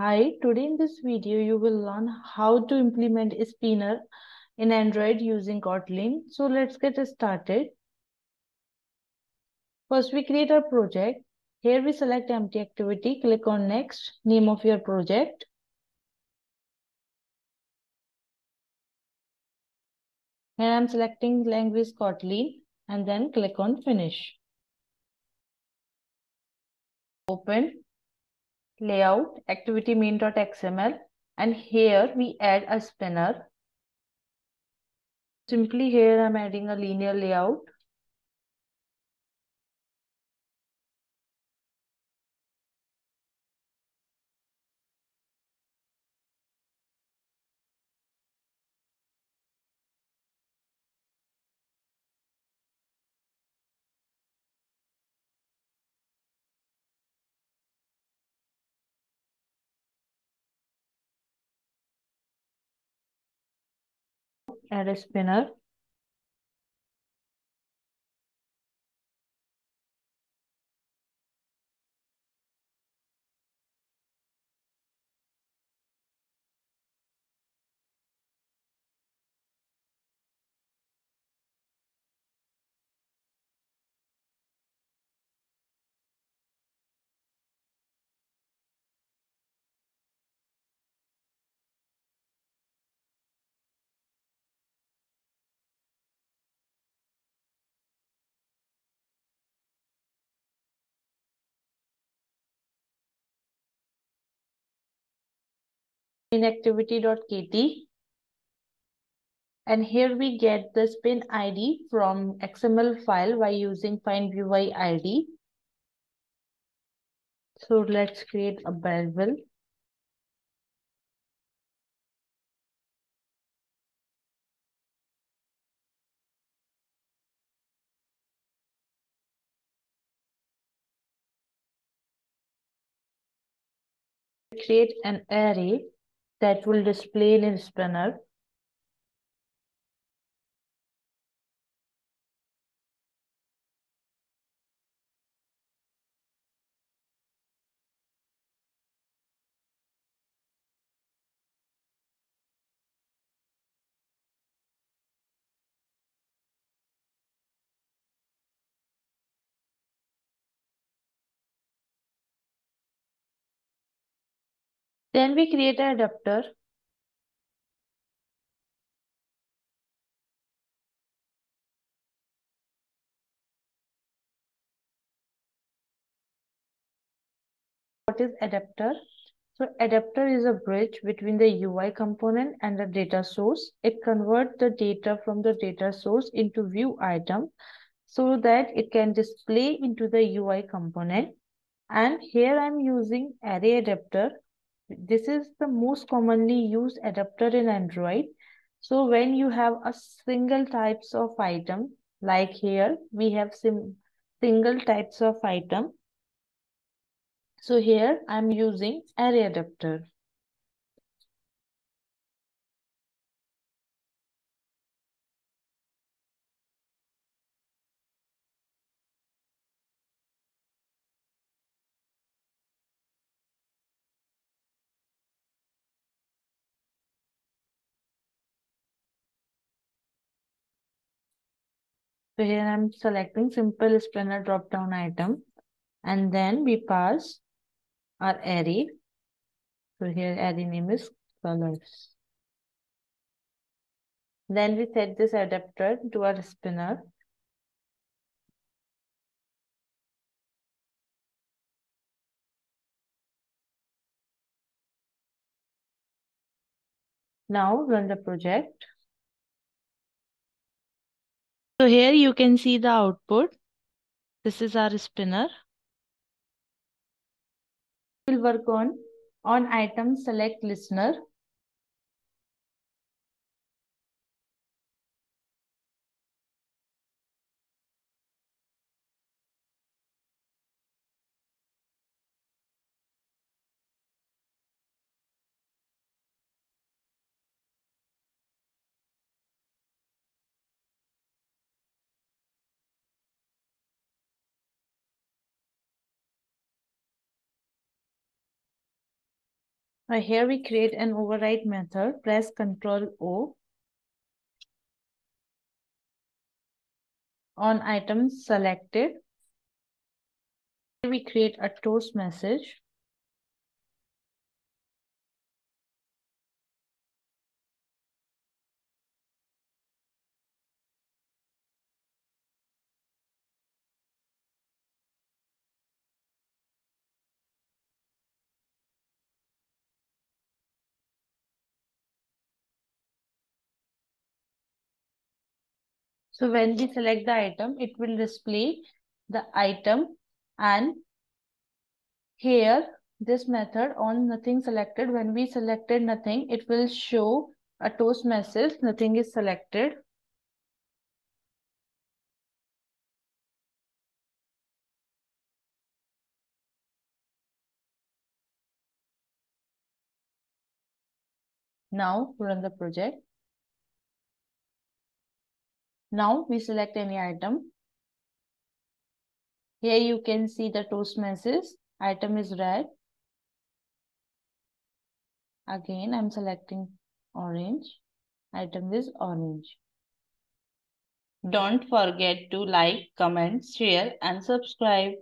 Hi, today in this video you will learn how to implement spinner in Android using Kotlin. So let's get started. First we create our project. Here we select empty activity, click on next, name of your project. Here I'm selecting language Kotlin and then click on finish. Open layout activity main.xml and here we add a spinner. Simply here I'm adding a linear layout. Add a spinner. In activity.kt and here we get the spin id from xml file by using find view id so let's create a variable create an array that will display in spinner. Then we create an adapter what is adapter? So adapter is a bridge between the UI component and the data source. It converts the data from the data source into view item so that it can display into the UI component. And here I'm using array adapter. This is the most commonly used adapter in Android. So when you have a single types of item, like here, we have sim single types of item so here I'm using array adapter. So here I'm selecting simple spinner drop down item and then we pass our array. So here array name is colors. Then we set this adapter to our spinner. Now run the project. So here you can see the output. This is our spinner. We'll work on on item select listener. Uh, here we create an override method. Press Ctrl O. On items selected, we create a toast message. So when we select the item, it will display the item and here this method on nothing selected. When we selected nothing, it will show a toast message, nothing is selected. Now run the project. Now we select any item. Here you can see the toast message. Item is red. Again, I'm selecting orange. Item is orange. Don't forget to like, comment, share and subscribe.